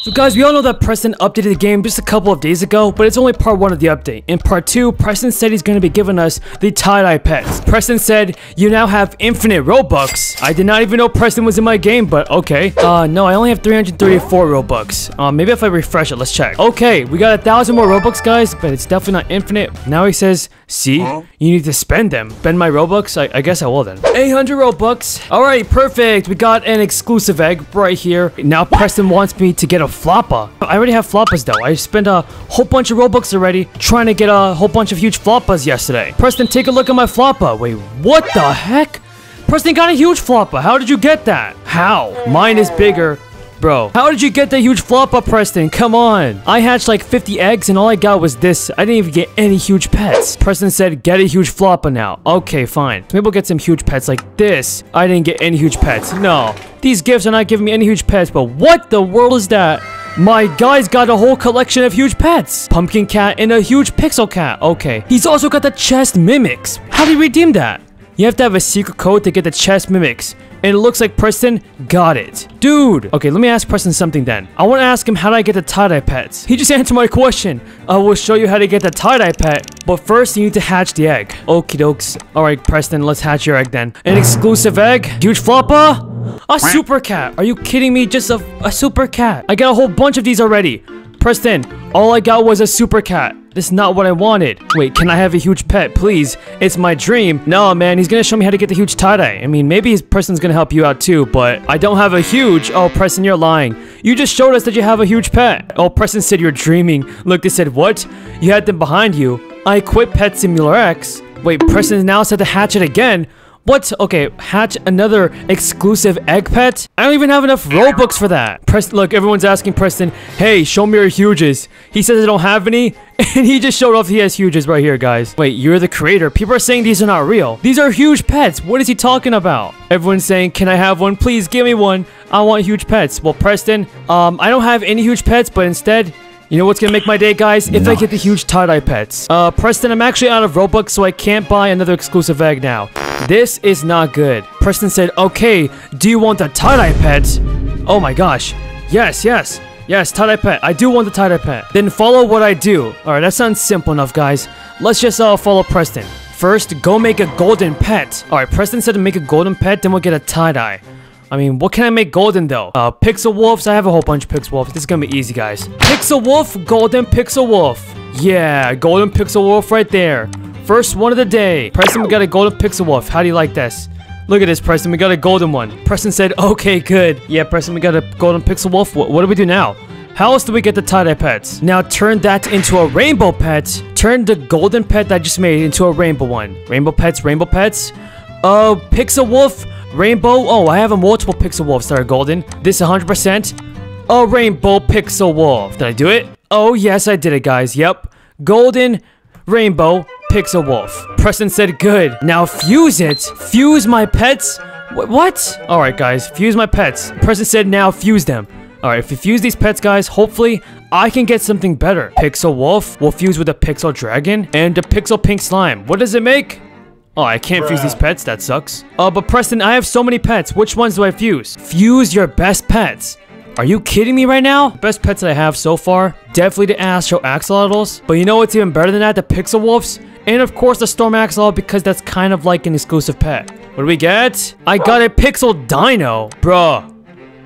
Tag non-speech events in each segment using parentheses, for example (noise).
So guys, we all know that Preston updated the game just a couple of days ago, but it's only part 1 of the update. In part 2, Preston said he's going to be giving us the tie-dye pets. Preston said, you now have infinite Robux. I did not even know Preston was in my game, but okay. Uh, no, I only have 334 Robux. Uh, maybe if I refresh it, let's check. Okay, we got a thousand more Robux, guys, but it's definitely not infinite. Now he says, see, you need to spend them. Spend my Robux? I, I guess I will then. 800 Robux. Alright, perfect. We got an exclusive egg right here. Now Preston wants me to get a floppa. I already have floppas though. I spent a whole bunch of Robux already trying to get a whole bunch of huge floppas yesterday. Preston, take a look at my floppa. Wait, what the heck? Preston got a huge floppa. How did you get that? How? Mine is bigger. Bro, how did you get that huge floppa, Preston? Come on. I hatched like 50 eggs and all I got was this. I didn't even get any huge pets. Preston said, get a huge floppa now. Okay, fine. Maybe we'll get some huge pets like this. I didn't get any huge pets. No. These gifts are not giving me any huge pets, but what the world is that? My guy's got a whole collection of huge pets. Pumpkin cat and a huge pixel cat. Okay. He's also got the chest mimics. How do you redeem that? You have to have a secret code to get the chest mimics. And it looks like Preston got it. Dude! Okay, let me ask Preston something then. I want to ask him how do I get the tie-dye pets. He just (laughs) answered my question. I will show you how to get the tie-dye pet. But first, you need to hatch the egg. Okie dokes. Alright, Preston, let's hatch your egg then. An exclusive egg? Huge floppa? A super cat. Are you kidding me? Just a, a super cat. I got a whole bunch of these already. Preston, all I got was a super cat. This is not what I wanted. Wait, can I have a huge pet, please? It's my dream. No, man, he's gonna show me how to get the huge tie-dye. I mean, maybe his person's gonna help you out too, but I don't have a huge... Oh, Preston, you're lying. You just showed us that you have a huge pet. Oh, Preston said you're dreaming. Look, they said, what? You had them behind you. I quit Pet Simulator X. Wait, Preston now said the hatchet again. What? Okay, hatch another exclusive egg pet? I don't even have enough Robux for that. Preston, look, everyone's asking Preston, hey, show me your huges. He says I don't have any, (laughs) and he just showed off he has huges right here, guys. Wait, you're the creator. People are saying these are not real. These are huge pets. What is he talking about? Everyone's saying, can I have one? Please give me one. I want huge pets. Well, Preston, um, I don't have any huge pets, but instead, you know what's gonna make my day, guys? If I get the huge tie-dye pets. Uh, Preston, I'm actually out of Robux, so I can't buy another exclusive egg now. This is not good. Preston said, okay, do you want the tie-dye pet? Oh my gosh. Yes, yes. Yes, tie-dye pet. I do want the tie-dye pet. Then follow what I do. Alright, that sounds simple enough, guys. Let's just uh, follow Preston. First, go make a golden pet. Alright, Preston said to make a golden pet, then we'll get a tie-dye. I mean, what can I make golden though? Uh, Pixel Wolves? I have a whole bunch of Pixel Wolves. This is gonna be easy, guys. Pixel Wolf, Golden Pixel Wolf. Yeah, Golden Pixel Wolf right there. First one of the day. Preston, we got a Golden Pixel Wolf. How do you like this? Look at this, Preston. We got a golden one. Preston said, okay, good. Yeah, Preston, we got a Golden Pixel Wolf. What, what do we do now? How else do we get the tie-dye pets? Now turn that into a rainbow pet. Turn the golden pet that I just made into a rainbow one. Rainbow pets, rainbow pets. Uh, Pixel Wolf, Rainbow? Oh, I have a multiple pixel wolves that are golden. This 100%. A rainbow pixel wolf. Did I do it? Oh, yes, I did it, guys. Yep. Golden, rainbow, pixel wolf. Preston said good. Now fuse it. Fuse my pets? Wh what? Alright, guys. Fuse my pets. Preston said now fuse them. Alright, if you fuse these pets, guys, hopefully I can get something better. Pixel Wolf will fuse with a Pixel Dragon and a Pixel Pink Slime. What does it make? Oh, I can't fuse these pets. That sucks. Uh, but Preston, I have so many pets. Which ones do I fuse? Fuse your best pets. Are you kidding me right now? Best pets that I have so far? Definitely the Astro Axolotls. But you know what's even better than that? The Pixel Wolves. And of course the Storm Axolotl because that's kind of like an exclusive pet. What do we get? I got a Pixel Dino. Bruh.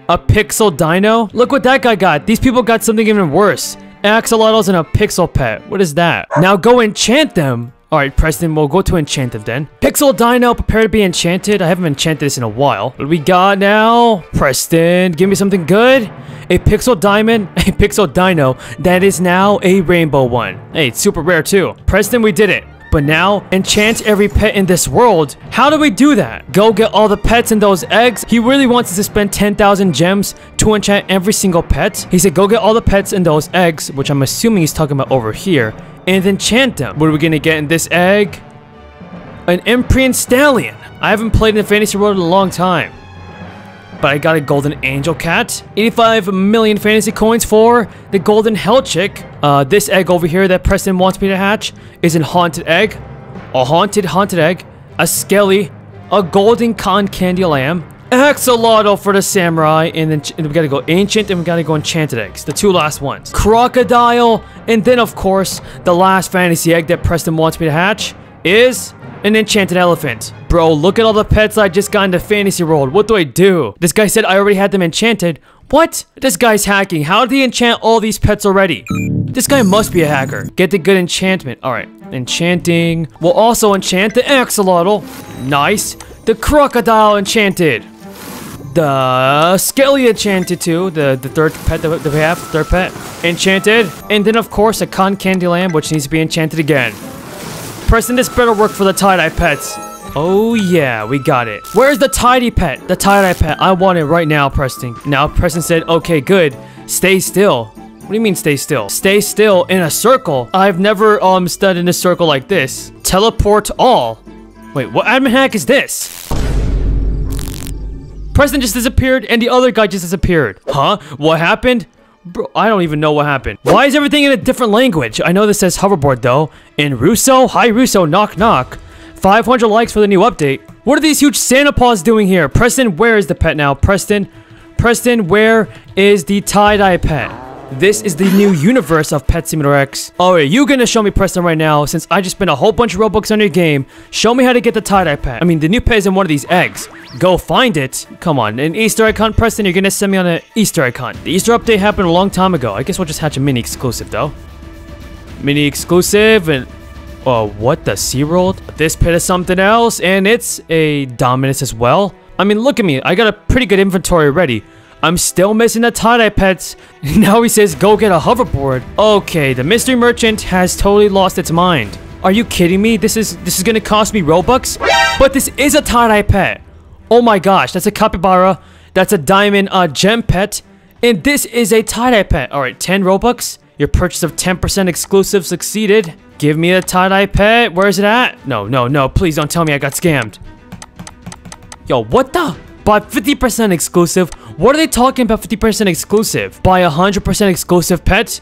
A Pixel Dino? Look what that guy got. These people got something even worse. Axolotls and a Pixel Pet. What is that? Now go enchant them. Alright, Preston, we'll go to Enchanted then. Pixel Dino, prepare to be enchanted. I haven't enchanted this in a while. What do we got now? Preston, give me something good. A Pixel Diamond, (laughs) a Pixel Dino, that is now a rainbow one. Hey, it's super rare too. Preston, we did it. But now, enchant every pet in this world. How do we do that? Go get all the pets and those eggs? He really wants us to spend 10,000 gems to enchant every single pet? He said go get all the pets and those eggs, which I'm assuming he's talking about over here, and enchant them. What are we gonna get in this egg? An Empyrean Stallion. I haven't played in the Fantasy World in a long time. But I got a Golden Angel Cat. 85 million fantasy coins for the Golden Hell Chick. Uh, this egg over here that Preston wants me to hatch is an Haunted Egg. A Haunted Haunted Egg. A Skelly. A Golden Con Candy Lamb. Axolotl for the samurai, and then and we gotta go ancient, and we gotta go enchanted eggs. The two last ones. Crocodile, and then of course, the last fantasy egg that Preston wants me to hatch is an enchanted elephant. Bro, look at all the pets I just got into fantasy world. What do I do? This guy said I already had them enchanted. What? This guy's hacking. How did he enchant all these pets already? This guy must be a hacker. Get the good enchantment. Alright, enchanting. We'll also enchant the axolotl. Nice. The crocodile enchanted. The Skelly enchanted too, the, the third pet that we have, third pet, enchanted. And then of course a con candy lamb, which needs to be enchanted again. Preston, this better work for the tie-dye pets. Oh yeah, we got it. Where's the tie-dye pet? The tie-dye pet, I want it right now, Preston. Now Preston said, okay, good. Stay still. What do you mean stay still? Stay still in a circle? I've never um stood in a circle like this. Teleport all. Wait, what admin hack is this? Preston just disappeared and the other guy just disappeared. Huh? What happened? Bro, I don't even know what happened. Why is everything in a different language? I know this says hoverboard though. In Russo? Hi Russo, knock knock. 500 likes for the new update. What are these huge Santa paws doing here? Preston, where is the pet now? Preston, Preston, where is the tie-dye pet? This is the new universe of Pet Simulator X. Oh, Alright, you gonna show me Preston right now since I just spent a whole bunch of Robux on your game. Show me how to get the tie-dye pet. I mean, the new pet is in one of these eggs. Go find it. Come on, an Easter hunt, Preston, you're gonna send me on an Easter icon. The Easter update happened a long time ago. I guess we'll just hatch a mini exclusive though. Mini exclusive and... Oh, what the SeaWorld? This pet is something else and it's a Dominus as well. I mean, look at me. I got a pretty good inventory already. I'm still missing the tie-dye pets. (laughs) Now he says go get a hoverboard. Okay, the mystery merchant has totally lost its mind. Are you kidding me? This is this is gonna cost me Robux? But this is a tie-dye pet. Oh my gosh, that's a capybara. That's a diamond uh, gem pet. And this is a tie-dye pet. Alright, 10 Robux. Your purchase of 10% exclusive succeeded. Give me a tie-dye pet. Where is it at? No, no, no. Please don't tell me I got scammed. Yo, what the? Bought 50% exclusive. What are they talking about 50% exclusive? Buy 100% exclusive pet?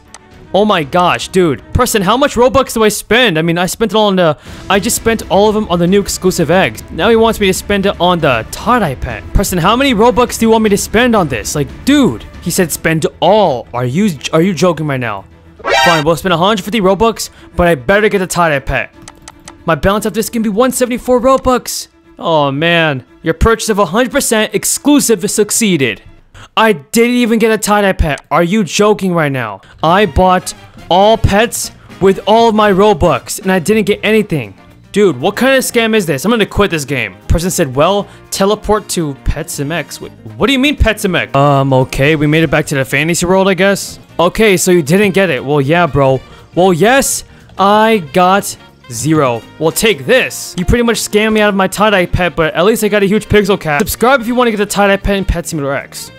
Oh my gosh, dude. Preston, how much Robux do I spend? I mean, I spent it all on the... I just spent all of them on the new exclusive eggs. Now he wants me to spend it on the tie-dye pet. Preston, how many Robux do you want me to spend on this? Like, dude. He said spend all. Are you are you joking right now? Fine, we'll spend 150 Robux, but I better get the tie-dye pet. My balance of this can be 174 Robux. Oh man, your purchase of 100% exclusive succeeded. I didn't even get a tie-dye pet. Are you joking right now? I bought all pets with all of my Robux and I didn't get anything. Dude, what kind of scam is this? I'm gonna quit this game. Preston said, well, teleport to PetSimX. Wait, what do you mean PetSimX? Um, okay, we made it back to the fantasy world, I guess. Okay, so you didn't get it. Well, yeah, bro. Well, yes, I got Zero. Well, take this. You pretty much scammed me out of my tie-dye pet, but at least I got a huge pixel cat. Subscribe if you want to get the tie-dye pet in Pet Simulator X.